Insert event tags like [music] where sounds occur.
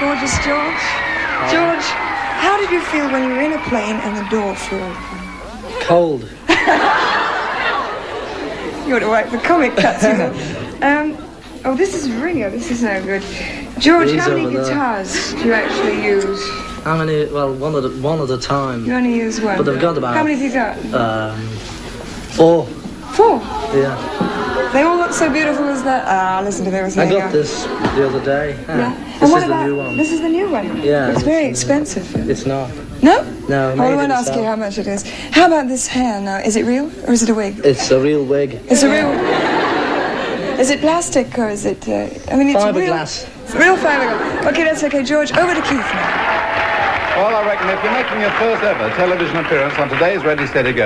gorgeous George. George, how did you feel when you were in a plane and the door flew open? Cold. You ought to write the comic cuts, you know. [laughs] Um, oh, this is Ringo. This is no good. George, how many over there. guitars do you actually use? How many? Well, one at a, one at a time. You only use one. But I've got about- How many have you got? Um, four. Four. Yeah. They all look so beautiful as that. Ah, listen to those. I got this the other day. Yeah. Yeah. This and what is about the new one. this is the new one? Yeah, It's very is the new expensive. It's not. No. No, Oh, I made won't in ask you how much it is. How about this hair now? Is it real or is it a wig? It's a real wig. It's a real. [laughs] Is it plastic or is it? Uh, I mean, it's Fiberglass. real. It's real fiberglass. Okay, that's okay. George, over to Keith now. Well, I reckon if you're making your first ever television appearance on today's Ready, Steady, Go.